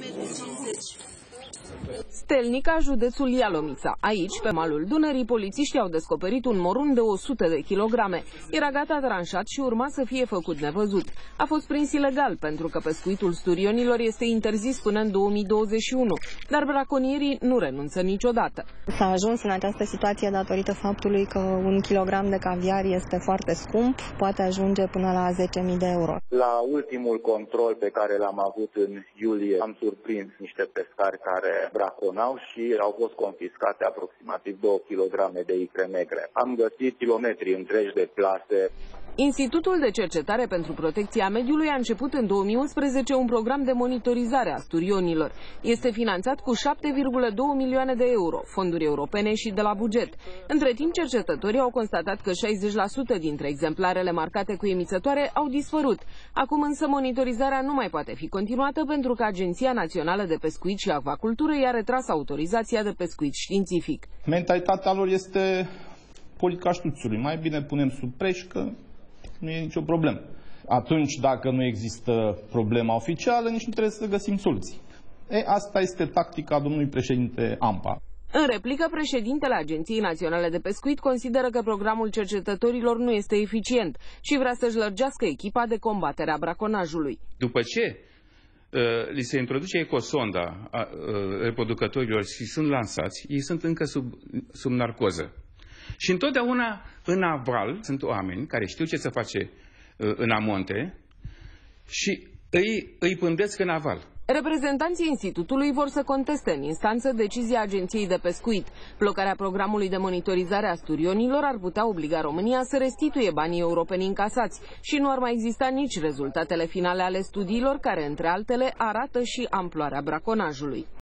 被对方窃。Stelnica, județul Ialomița. Aici, pe malul Dunării, polițiștii au descoperit un morun de 100 de kilograme. Era gata tranșat și urma să fie făcut nevăzut. A fost prins ilegal pentru că pescuitul sturionilor este interzis până în 2021, dar braconierii nu renunță niciodată. S-a ajuns în această situație datorită faptului că un kilogram de caviar este foarte scump, poate ajunge până la 10.000 de euro. La ultimul control pe care l-am avut în iulie am surprins niște pescari care braconau și au fost confiscate aproximativ 2 kg de icre negre. Am găsit kilometri întregi de plase. Institutul de Cercetare pentru Protecția Mediului a început în 2011 un program de monitorizare a sturionilor. Este finanțat cu 7,2 milioane de euro, fonduri europene și de la buget. Între timp, cercetătorii au constatat că 60% dintre exemplarele marcate cu emițătoare au dispărut. Acum însă monitorizarea nu mai poate fi continuată pentru că Agenția Națională de Pescuit și Acvacultură i-a retras autorizația de pescuit științific. Mentalitatea lor este politica ștuțului. Mai bine punem sub preș că nu e nicio problemă. Atunci, dacă nu există problema oficială, nici nu trebuie să găsim soluții. E, asta este tactica domnului președinte AMPA. În replică, președintele Agenției Naționale de Pescuit consideră că programul cercetătorilor nu este eficient și vrea să-și lărgească echipa de combatere a braconajului. După ce uh, li se introduce ecosonda a uh, reproducătorilor și sunt lansați, ei sunt încă sub, sub narcoză. Și întotdeauna în aval sunt oameni care știu ce să face uh, în amonte și îi, îi pândesc în aval. Reprezentanții institutului vor să conteste în instanță decizia Agenției de Pescuit. Blocarea programului de monitorizare a sturionilor ar putea obliga România să restituie banii europeni încasați și nu ar mai exista nici rezultatele finale ale studiilor care, între altele, arată și amploarea braconajului.